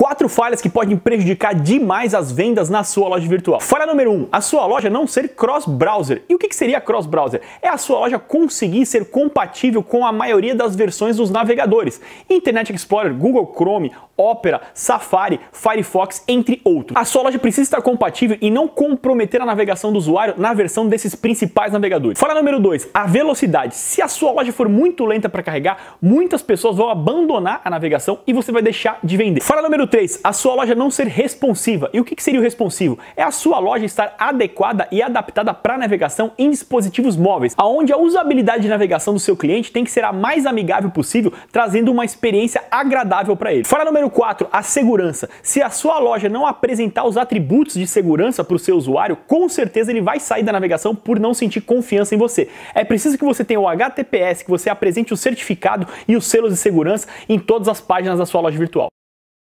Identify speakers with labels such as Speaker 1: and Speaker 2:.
Speaker 1: Quatro falhas que podem prejudicar demais as vendas na sua loja virtual. Falha número um, a sua loja não ser cross-browser. E o que seria cross-browser? É a sua loja conseguir ser compatível com a maioria das versões dos navegadores. Internet Explorer, Google Chrome, Opera, Safari, Firefox, entre outros. A sua loja precisa estar compatível e não comprometer a navegação do usuário na versão desses principais navegadores. Falha número dois, a velocidade. Se a sua loja for muito lenta para carregar, muitas pessoas vão abandonar a navegação e você vai deixar de vender. Falha número 3, a sua loja não ser responsiva. E o que seria o responsivo? É a sua loja estar adequada e adaptada para navegação em dispositivos móveis, aonde a usabilidade de navegação do seu cliente tem que ser a mais amigável possível, trazendo uma experiência agradável para ele. Fora número 4, a segurança. Se a sua loja não apresentar os atributos de segurança para o seu usuário, com certeza ele vai sair da navegação por não sentir confiança em você. É preciso que você tenha o HTTPS, que você apresente o certificado e os selos de segurança em todas as páginas da sua loja virtual.